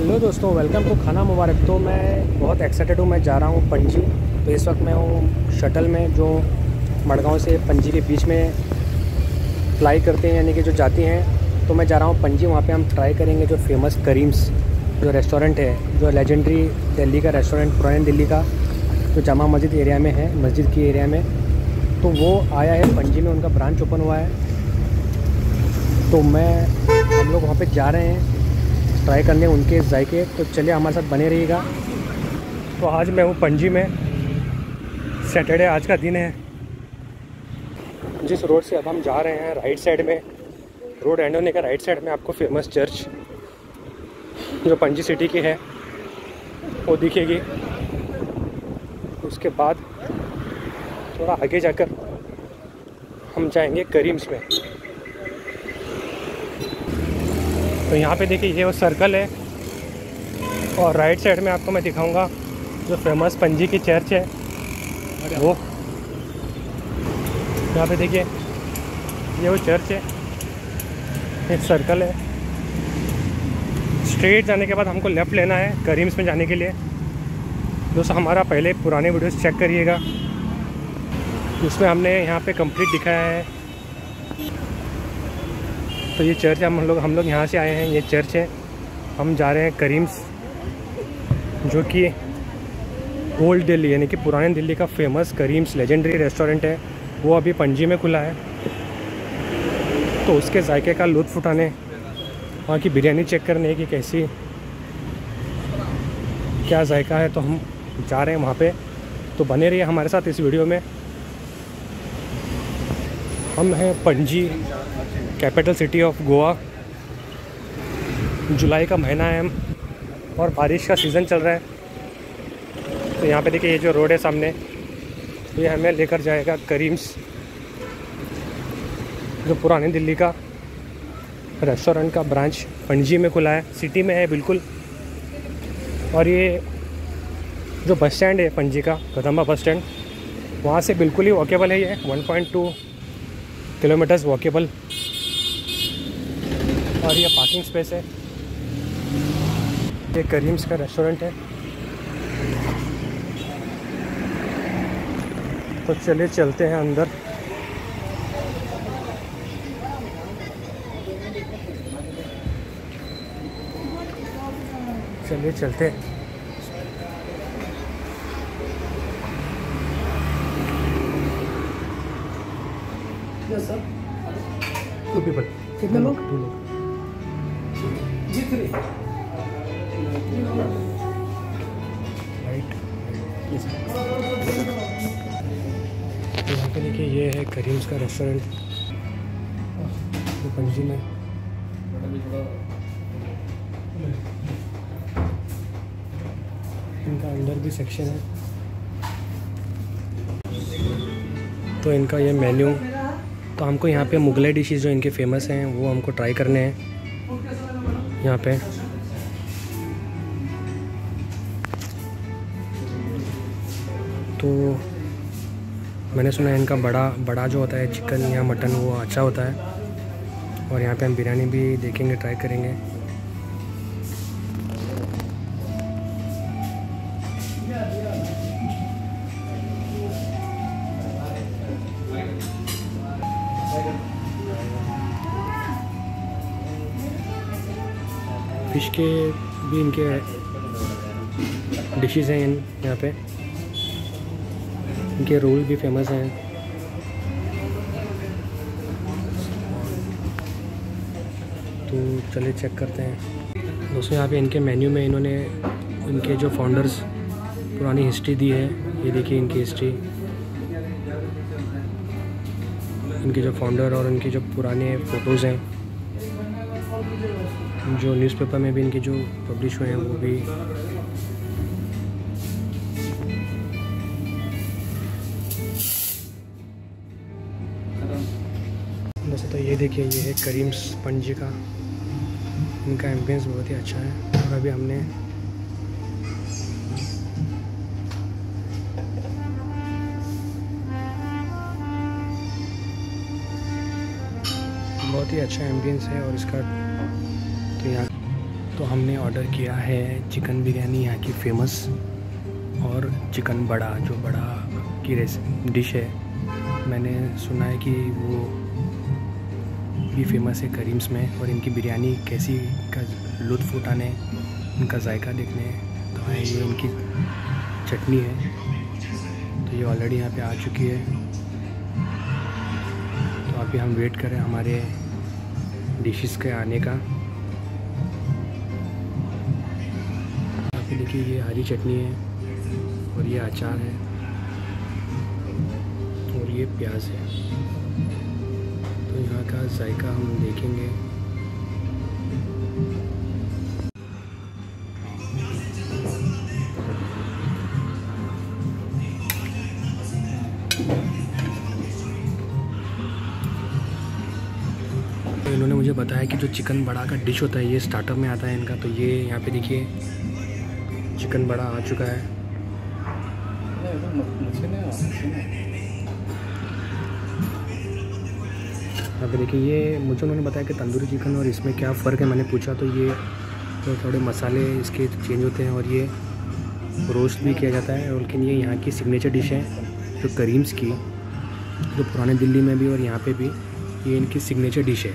Hello दोस्तों welcome to खाना मुबारक। तो मैं बहुत एक्साइटेड हूँ, मैं जा रहा हूँ पणजी तो इस वक्त मैं हूँ शटल में, जो मड़गांव से पणजी के बीच में फ्लाई करते हैं, यानी कि जो जाती हैं। तो मैं जा रहा हूँ पणजी वहाँ पे हम ट्राई करेंगे जो फ़ेमस करीम्स, जो रेस्टोरेंट है, जो लेजेंडरी दिल्ली का रेस्टोरेंट पुराने दिल्ली का, जो जामा मस्जिद एरिया में है, मस्जिद की एरिया में। तो वो आया है पणजी में, उनका ब्रांच ओपन हुआ है। तो मैं हम लोग वहाँ पर जा रहे हैं। ट्राई करने उनके जायके। तो चलिए हमारे साथ बने रहिएगा। तो आज मैं हूँ पणजी में। सैटरडे आज का दिन है। जिस रोड से अब हम जा रहे हैं राइट साइड में रोड एंड होने का राइट साइड में आपको फ़ेमस चर्च जो पणजी सिटी की है, वो दिखेगी। उसके बाद थोड़ा आगे जाकर हम जाएँगे करीम्स में। तो यहाँ पे देखिए, ये वो सर्कल है। और राइट साइड में आपको मैं दिखाऊँगा जो फ़ेमस पंजी की चर्च है। वो यहाँ पे देखिए, ये वो चर्च है। एक सर्कल है। स्ट्रेट जाने के बाद हमको लेफ़्ट लेना है, करीम्स में जाने के लिए। दोस्तों, हमारा पहले पुराने वीडियोस चेक करिएगा। उसमें हमने यहाँ पे कंप्लीट दिखाया है। तो ये चर्च हम लोग हम लोग यहाँ से आए हैं, ये चर्च है। हम जा रहे हैं करीम्स, जो कि ओल्ड दिल्ली, यानी कि पुराने दिल्ली का फ़ेमस करीम्स लेजेंडरी रेस्टोरेंट है। वो अभी पणजी में खुला है। तो उसके जायके का लुत्फ़ उठाने, वहाँ की बिरयानी चेक करने की कैसी, क्या जायका है तो हम जा रहे हैं वहाँ पे। तो बने रहिए हमारे साथ इस वीडियो में। हम हैं Panaji. Capital city of Goa जुलाई का महीना है और बारिश का सीज़न चल रहा है। तो यहाँ पे देखिए, ये जो रोड है सामने, ये हमें लेकर जाएगा करीम्स, जो पुरानी दिल्ली का रेस्टोरेंट का ब्रांच पणजी में खुला है। सिटी में है बिल्कुल। और ये जो बस स्टैंड है पणजी का, कदम्बा बस स्टैंड वहाँ से बिल्कुल ही वॉकेबल है ये। 1.2 किलोमीटर्स वॉकेबल और ये पार्किंग स्पेस है। ये करीम्स का रेस्टोरेंट है। तो चलिए चलते हैं अंदर। चलिए चलते हैं। टू पीपल कितने लोग? टू लोग। यहाँ पे देखिए, ये है करीम्स का रेस्टोरेंट तो पणजी में। इनका अंदर भी सेक्शन है। तो इनका ये मेन्यू तो हमको यहाँ पे मुगलाई डिशेज़ जो इनके फ़ेमस हैं, वो हमको ट्राई करने हैं। यहाँ पे। तो मैंने सुना है इनका बड़ा बड़ा जो होता है, चिकन या मटन, वो अच्छा होता है। और यहाँ पे हम बिरयानी भी देखेंगे, ट्राई करेंगे। फ़िश के भी इनके डिशेज़ हैं यहाँ पे। इनके रोल भी फ़ेमस हैं। तो चले चेक करते हैं। दोस्तों, यहाँ पे इनके मेन्यू में इन्होंने इनके जो फाउंडर्स पुरानी हिस्ट्री दी है, ये देखिए इनकी हिस्ट्री इनके जो फाउंडर और इनके जो पुराने फ़ोटोज़ हैं। जो न्यूज़पेपर में भी इनके जो पब्लिश हुए हैं, वो भी वैसे तो ये देखिए, ये है करीम्स पंजी का। इनका एम्बियंस बहुत ही अच्छा है और अभी हमने बहुत ही अच्छा एम्बियंस है और इसका तो यहाँ तो हमने ऑर्डर किया है चिकन बिरयानी यहाँ की फ़ेमस और चिकन बड़ा, जो बड़ा की रेस डिश है। मैंने सुना है कि वो भी फ़ेमस है करीम्स में और इनकी बिरयानी कैसी का लुत्फ़ उठाने, इनका जायका देखने। तो ये इनकी चटनी है। तो ये ऑलरेडी यहाँ पे आ चुकी है। तो अभी हम वेट करें हमारे डिशेस के आने का। देखिए ये हरी चटनी है और ये अचार है और ये प्याज है। तो यहाँ का जायका हम देखेंगे। तो इन्होंने मुझे बताया कि जो चिकन बड़ा का डिश होता है, ये स्टार्टअप में आता है इनका। तो ये यहाँ पे देखिए। चिकन बड़ा आ चुका है। पे देखिए, ये मुझे उन्होंने बताया कि तंदूरी चिकन और इसमें क्या फ़र्क है, मैंने पूछा तो ये तो थोड़े मसाले इसके चेंज होते हैं और ये रोस्ट भी किया जाता है, लेकिन ये यहाँ की सिग्नेचर डिश है, जो करीम्स की, जो पुराने दिल्ली में भी और यहाँ पे भी ये इनकी सिग्नेचर डिश है।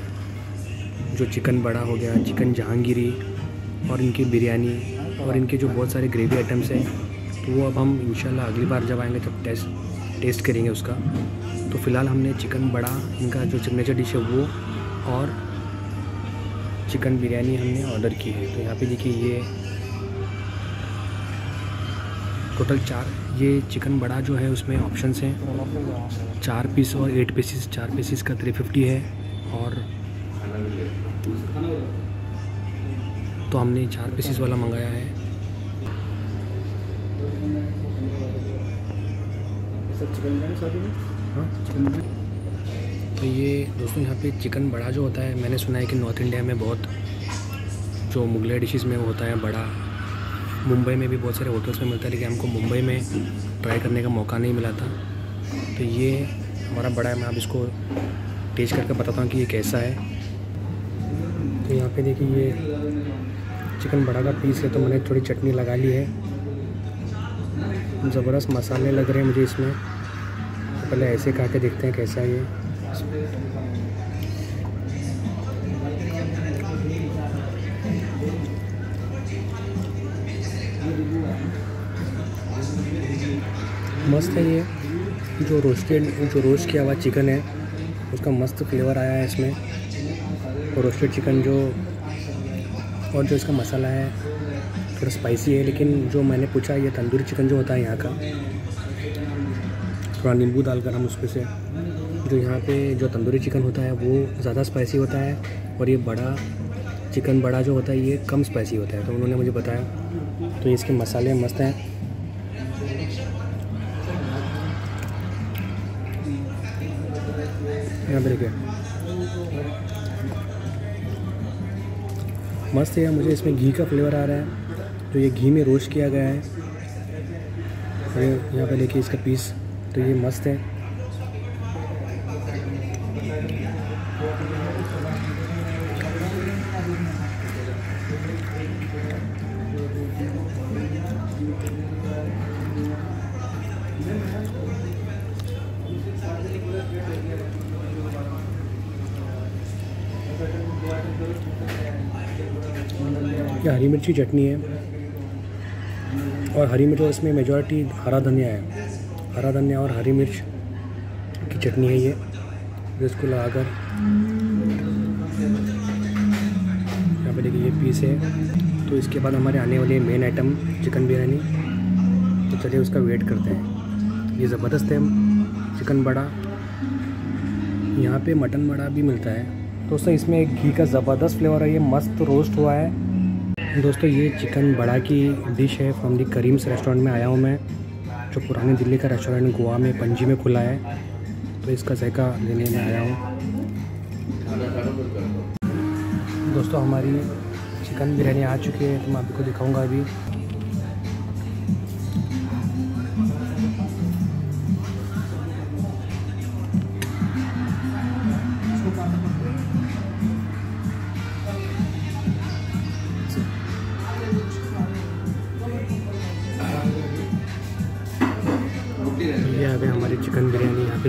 जो चिकन बड़ा हो गया, चिकन जहांगीरी और इनकी बिरयानी। और इनके जो बहुत सारे ग्रेवी आइटम्स हैं तो वो अब हम इंशाल्लाह अगली बार जब आएँगे तब टेस्ट टेस्ट करेंगे उसका। तो फ़िलहाल हमने चिकन बड़ा, इनका जो सिग्नेचर डिश है वो और चिकन बिरयानी हमने ऑर्डर की है। तो यहाँ पे देखिए ये टोटल चार, ये चिकन बड़ा जो है उसमें ऑप्शंस हैं। चार पीस और एट पीसीस चार पीसीस का थ्री फिफ्टी है और तो हमने चार पीसीस वाला मंगाया है। हाँ? तो ये दोस्तों यहाँ पे चिकन बड़ा जो होता है, मैंने सुना है कि नॉर्थ इंडिया में बहुत जो मुगलई डिशेस में होता है बड़ा। मुंबई में भी बहुत सारे होटल्स में मिलता है, लेकिन हमको मुंबई में ट्राई करने का मौका नहीं मिला था। तो ये हमारा बड़ा है, मैं आप इसको टेस्ट करके बताता हूँ कि ये कैसा है। तो यहाँ पे देखिए ये चिकन बड़ा का पीस है तो मैंने थोड़ी चटनी लगा ली है। ज़बरदस्त मसाले लग रहे हैं मुझे इसमें। तो पहले ऐसे खा के देखते हैं कैसा है ये। मस्त है ये। जो रोस्टेड, जो रोस्ट किया हुआ चिकन है, उसका मस्त फ्लेवर आया है इसमें। रोस्टेड चिकन जो और जो इसका मसाला है? थोड़ा स्पाइसी है, लेकिन जो मैंने पूछा, ये तंदूरी चिकन जो होता है यहाँ का, थोड़ा नींबू डालकर हम उसमें से, जो यहाँ पे जो तंदूरी चिकन होता है, वो ज़्यादा स्पाइसी होता है और ये बड़ा चिकन बड़ा जो होता है, ये कम स्पाइसी होता है। तो उन्होंने मुझे बताया। तो इसके मसाले मस्त हैं। यहाँ पे देखिए। मस्त है मुझे इसमें घी का फ्लेवर आ रहा है। तो ये घी में रोस्ट किया गया है। ये यहाँ पे देखिए इसका पीस तो ये मस्त है। ये हरी मिर्ची चटनी है और हरी मिर्च, इसमें मेजॉरिटी हरा धनिया है। हरा धनिया और हरी मिर्च की चटनी है ये। जिसको लगाकर यहाँ पे देखिए ये पीस है। तो इसके बाद हमारे आने वाले मेन आइटम चिकन बिरयानी। तो चलिए उसका वेट करते हैं। ये ज़बरदस्त है। चिकन बड़ा। यहाँ पे मटन बड़ा भी मिलता है। दोस्तों, इसमें एक घी का ज़बरदस्त फ्लेवर है। ये मस्त रोस्ट हुआ है। दोस्तों, ये चिकन बड़ा की डिश है। फ्रॉम दी करीम्स रेस्टोरेंट में आया हूँ मैं, जो पुराने दिल्ली का रेस्टोरेंट गोवा में, पणजी में खुला है। तो इसका जैक़ा लेने में आया हूँ। दोस्तों, हमारी चिकन बिरयानी आ चुकी है तो मैं आपको दिखाऊँगा अभी।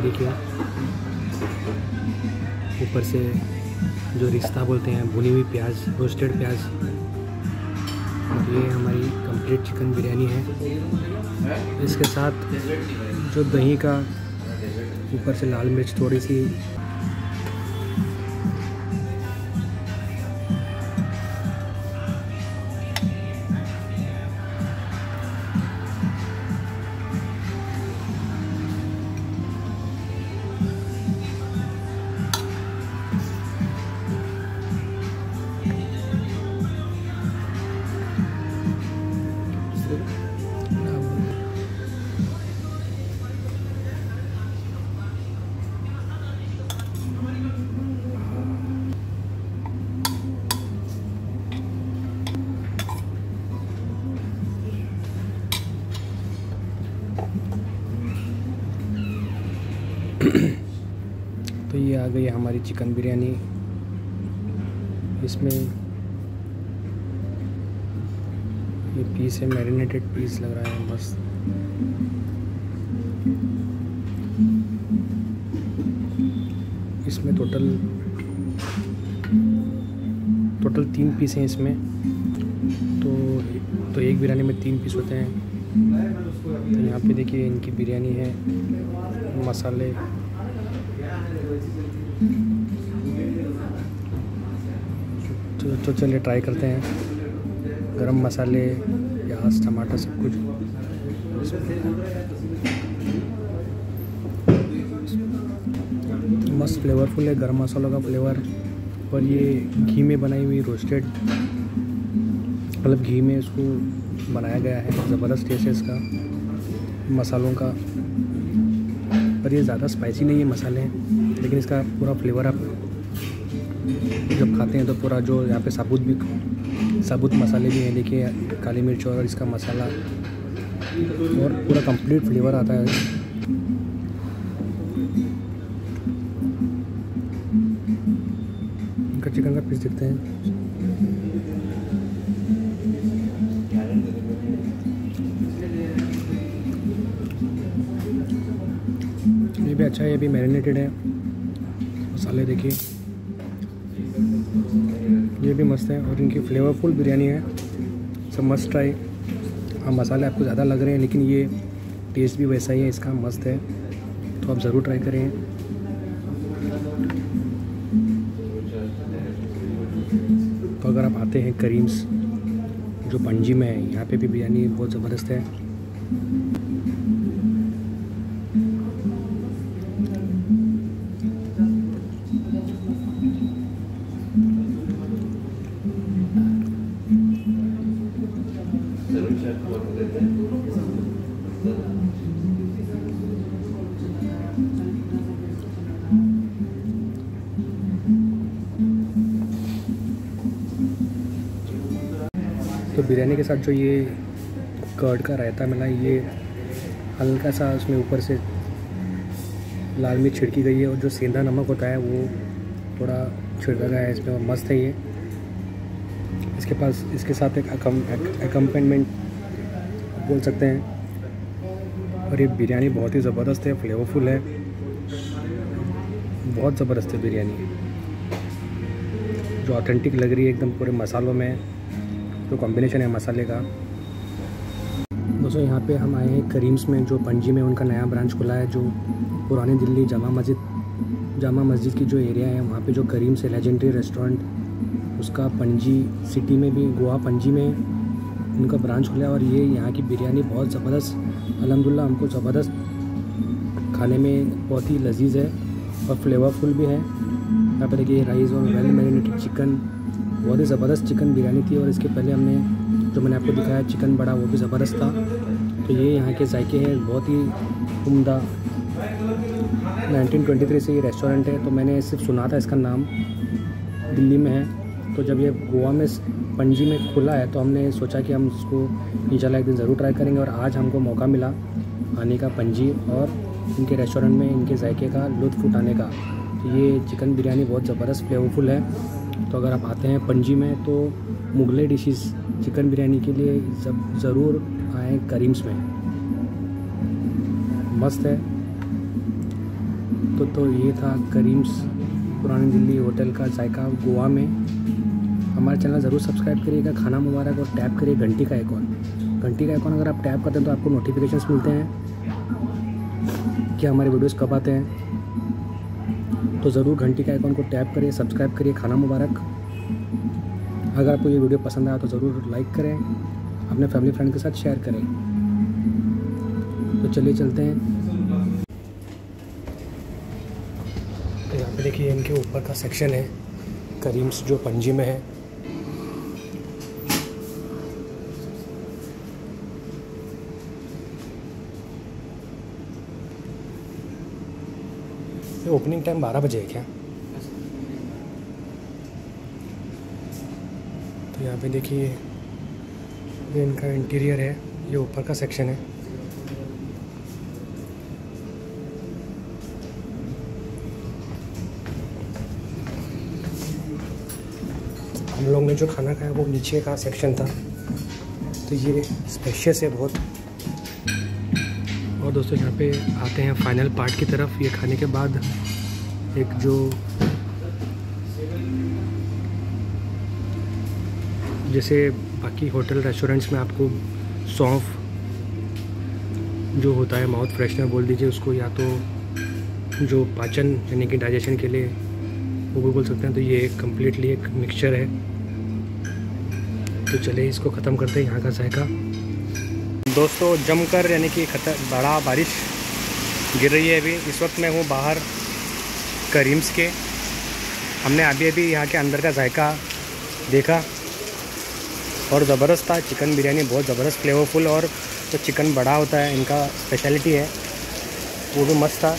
देखिए ऊपर से जो रिश्ता बोलते हैं, भुनी हुई प्याज रोस्टेड प्याज। ये हमारी कंप्लीट चिकन बिरयानी है। इसके साथ जो दही का ऊपर से लाल मिर्च थोड़ी सी तो ये आ गई हमारी चिकन बिरयानी। इसमें ये पीस है मैरिनेटेड पीस लग रहा है मस्त इसमें टोटल टोटल तीन पीस हैं इसमें। तो तो एक बिरयानी में तीन पीस होते हैं। यहाँ पे देखिए इनकी बिरयानी है मसाले। तो, तो चलिए ट्राई करते हैं। गरम मसाले प्याज टमाटर सब कुछ। मस्त फ्लेवरफुल है गरम मसालों का फ्लेवर और ये घी में बनाई हुई रोस्टेड मतलब घी में इसको बनाया गया है ज़बरदस्त टेस्ट है इसका। मसालों का। पर ये ज़्यादा स्पाइसी नहीं है मसाले हैं, लेकिन इसका पूरा फ्लेवर आप जब खाते हैं तो पूरा जो यहाँ पे साबुत भी, साबुत मसाले भी हैं, देखिए, काली मिर्च और इसका मसाला और पूरा कंप्लीट फ्लेवर आता है। इनका चिकन का पीस देखते हैं। अच्छा है, ये भी मैरिनेटेड है। मसाले देखिए। ये भी मस्त है और इनकी फ्लेवरफुल बिरयानी है। सब मस्त ट्राई हाँ मसाले आपको ज़्यादा लग रहे हैं, लेकिन ये टेस्ट भी वैसा ही है, इसका मस्त है। तो आप ज़रूर ट्राई करें। तो अगर आप आते हैं करीम्स, जो पणजी में है, यहाँ पे भी बिरयानी बहुत ज़बरदस्त है। तो बिरयानी के साथ जो ये कर्ड का रायता मिला, ये हल्का सा उसमें ऊपर से लाल मिर्च छिड़की गई है और जो सेंधा नमक होता है, वो थोड़ा छिड़का गया है इसमें और मस्त है ये। इसके पास, इसके साथ एक अकम्पनमेंट बोल सकते हैं। और ये बिरयानी बहुत ही ज़बरदस्त है फ्लेवरफुल है। बहुत ज़बरदस्त है बिरयानी। जो ऑथेंटिक लग रही है एकदम पूरे मसालों में। जो कॉम्बिनेशन है मसाले का। दोस्तों, यहाँ पे हम आए हैं करीम्स में, जो पणजी में उनका नया ब्रांच खुला है, जो पुरानी दिल्ली जामा मस्जिद जामा मस्जिद की जो एरिया है, वहाँ पे जो करीम्स है लेजेंडरी रेस्टोरेंट उसका पणजी सिटी में भी, गोवा पणजी में उनका ब्रांच खुला है और ये यहाँ की बिरयानी बहुत ज़बरदस्त, अलहमदिल्ला हमको ज़बरदस्त खाने में बहुत ही लजीज है और फ्लेवरफुल भी है। यहाँ पर देखिए राइस और वेल मैरिनेटेड चिकन बहुत ही ज़बरदस्त चिकन बिरयानी थी और इसके पहले हमने, जो मैंने आपको दिखाया चिकन बड़ा, वो भी ज़बरदस्त था। तो ये यहाँ के जायके हैं, बहुत ही उम्दा। 1923 से ये रेस्टोरेंट है तो मैंने सिर्फ़ सुना था इसका नाम। दिल्ली में है तो जब ये गोवा में पणजी में खुला है तो हमने सोचा कि हम इसको इंशाल्लाह एक दिन ज़रूर ट्राई करेंगे और आज हमको मौका मिला आने का पणजी और इनके रेस्टोरेंट में, इनके जायके का, लुत्फ़ उठाने का। तो ये चिकन बिरयानी बहुत ज़बरदस्त, फ्लेवरफुल है। तो अगर आप आते हैं पणजी में तो मुगले डिशेस चिकन बिरयानी के लिए जब ज़रूर आएँ करीम्स में। मस्त है। तो तो ये था करीम्स पुरानी दिल्ली होटल का जायका गोवा में। हमारे चैनल ज़रूर सब्सक्राइब करिएगा, खाना मुबारक और टैप करिए घंटी का आइकॉन। घंटी का आइकॉन अगर आप टैप करते हैं तो आपको नोटिफिकेशंस मिलते हैं कि हमारे वीडियोस कब आते हैं। तो ज़रूर घंटी के आइकॉन को टैप करिए सब्सक्राइब करिए, खाना मुबारक। अगर आपको ये वीडियो पसंद आया तो ज़रूर लाइक करें, अपने फैमिली फ्रेंड के साथ शेयर करें। तो चलिए चलते हैं। तो यहाँ पे देखिए इनके ऊपर का सेक्शन है, करीम्स जो पणजी में है। ये ओपनिंग टाइम बारह बजे है क्या? तो यहाँ पे देखिए, ये इनका इंटीरियर है, ये ऊपर का सेक्शन है। हम लोग ने जो खाना खाया वो नीचे का सेक्शन था। तो ये स्पेशियस है बहुत। दोस्तों यहाँ पे आते हैं फाइनल पार्ट की तरफ़। ये खाने के बाद एक जो जैसे बाकी होटल रेस्टोरेंट्स में आपको सौंफ जो होता है माउथ फ्रेशनर बोल दीजिए उसको, या तो जो पाचन यानी कि डाइजेशन के लिए वो भी बोल सकते हैं। तो ये कम्प्लीटली एक मिक्सचर है। तो चलिए इसको ख़त्म करते हैं यहाँ का जायका। दोस्तों, जमकर यानी कि खतर बड़ा बारिश गिर रही है अभी। इस वक्त मैं हूँ बाहर करीम्स के। हमने अभी अभी यहाँ के अंदर का जायका देखा और ज़बरदस्त था। चिकन बिरयानी बहुत ज़बरदस्त फ्लेवरफुल और जो चिकन बड़ा होता है, इनका स्पेशलिटी है, वो भी मस्त था।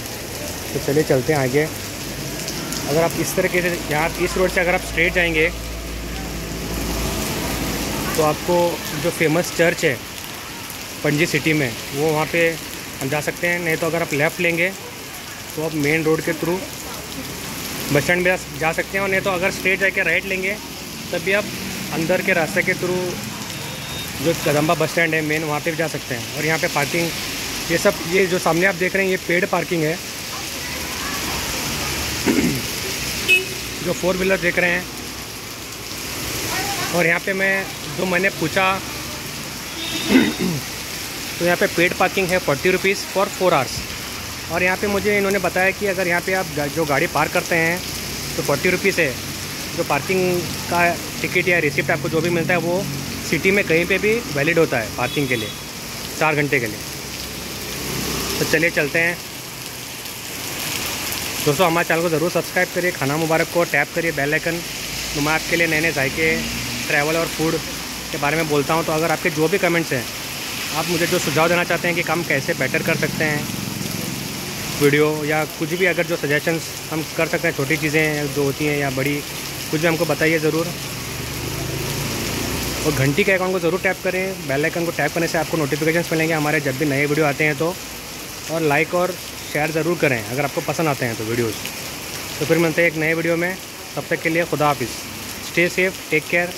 तो चलिए चलते हैं आगे। अगर आप इस तरीके से, यहाँ, इस रोड से अगर आप स्ट्रेट जाएँगे तो आपको जो फ़ेमस चर्च है पणजी सिटी में, वो वहाँ पे हम जा सकते हैं। नहीं तो अगर आप लेफ़्ट लेंगे तो आप मेन रोड के थ्रू बस स्टैंड में जा सकते हैं। और नहीं तो अगर स्ट्रेट जाके राइट लेंगे, तब भी आप अंदर के रास्ते के थ्रू जो कदम्बा बस स्टैंड है, मेन वहाँ पे भी जा सकते हैं। और यहाँ पे पार्किंग, ये सब, ये जो सामने आप देख रहे हैं, ये पेड पार्किंग है। जो फोर व्हीलर देख रहे हैं। और यहाँ पे मैं जो मैंने पूछा। तो यहाँ पे पेड पार्किंग है forty rupees for four hours और यहाँ पे मुझे इन्होंने बताया कि अगर यहाँ पे आप जो गाड़ी पार्क करते हैं तो फोर्टी रुपीज़ है. जो पार्किंग का टिकट या रिसिप्ट आपको जो भी मिलता है, वो सिटी में कहीं पे भी वैलिड होता है पार्किंग के लिए, चार घंटे के लिए. तो चलिए चलते हैं. दोस्तों, हमारे चैनल को ज़रूर सब्सक्राइब करिए, खाना मुबारक को टैप करिए बेल आइकन तो मैं आपके लिए नए नए जायके ट्रैवल और फ़ूड के बारे में बोलता हूँ. तो अगर आपके जो भी कमेंट्स हैं आप मुझे जो सुझाव देना चाहते हैं कि काम कैसे बेटर कर सकते हैं वीडियो या कुछ भी अगर जो सजेशंस हम कर सकते हैं, छोटी चीज़ें जो होती हैं या बड़ी, कुछ भी हमको बताइए ज़रूर। और घंटी के आइकॉन को ज़रूर टैप करें बेल आइकन को टैप करने से आपको नोटिफिकेशंस मिलेंगे, हमारे जब भी नए वीडियो आते हैं तो। और लाइक और शेयर ज़रूर करें, अगर आपको पसंद आते हैं तो वीडियोज़ तो फिर मिलते हैं एक नए वीडियो में, तब तक के लिए खुदा हाफिज़। Stay safe take care